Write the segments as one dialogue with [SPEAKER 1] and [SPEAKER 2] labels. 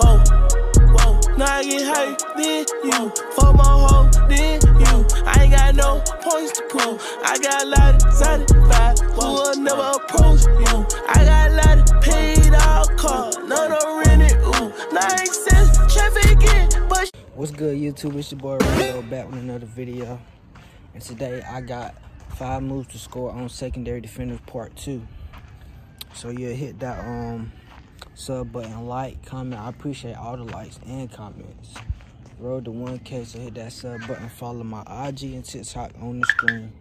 [SPEAKER 1] Whoa, whoa. Now I get then you. My hoe, then you. I ain't got no points to prove. I got a lot of satisfied who will never approach you. I got a lot of paid out cars, no, no rented, ooh. Traffic again, but.
[SPEAKER 2] What's good, YouTube? It's your boy Rio back with another video. And today I got five moves to score on Secondary Defenders Part 2. So yeah, hit that um sub button, like, comment. I appreciate all the likes and comments. Road to 1K, so hit that sub button. Follow my IG and TikTok on the screen.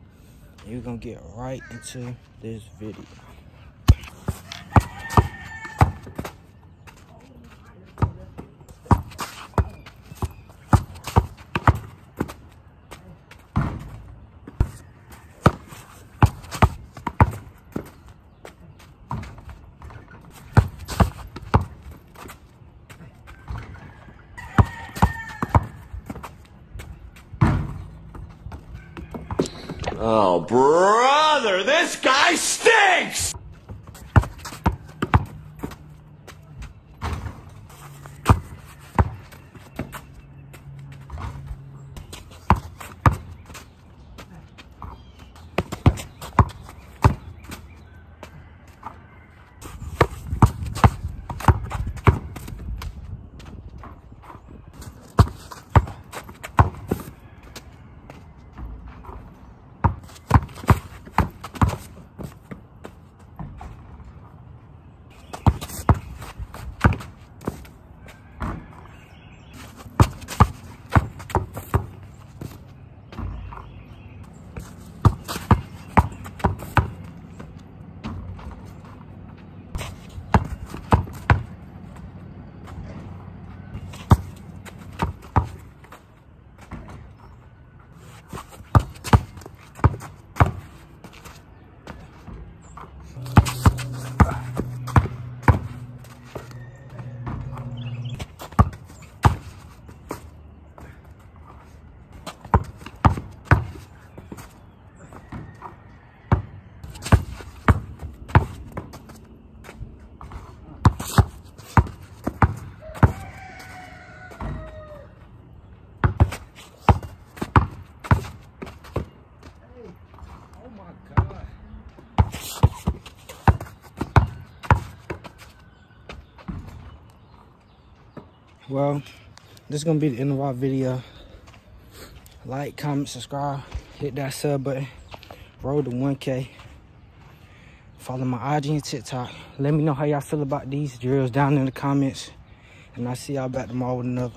[SPEAKER 2] And you're gonna get right into this video.
[SPEAKER 3] Oh, brother, this guy stinks! C'est pas. Well, this is gonna be the end of our video. Like, comment, subscribe, hit that sub button, roll to 1K. Follow my IG and TikTok. Let me know how y'all feel about these drills down in the comments. And I'll see y'all back tomorrow with another.